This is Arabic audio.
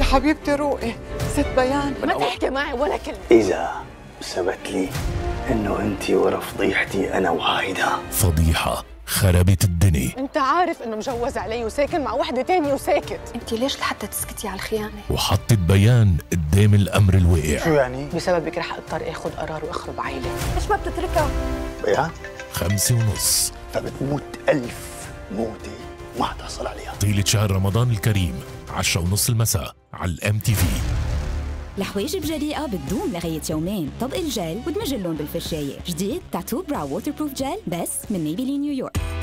يا حبيبتي روقي ست بيان. ما تحكي معي ولا كلمة. إذا ثبت لي إنه أنت ورا فضيحتي أنا وهايدا فضيحة خربت الدنيا. أنت عارف إنه مجوز علي وساكن مع وحدة تانية وساكت. أنت ليش لحتى تسكتي على الخيانة؟ وحطت بيان قدام الأمر الواقع. شو يعني؟ بسببك رح أضطر آخذ قرار وأخرب عائلة ليش ما بتتركها؟ بيان؟ خمسة ونص. فبتموت ألف موتة. ما حتحصل عليها. طيلة شهر رمضان الكريم عشرة ونص المساء على ال MTV لحواجب جريئة بتدوم لغاية يومين. طبق الجل ودمج اللون بالفرشاية. جديد Tattoo Brow waterproof gel بس من Maybelline New York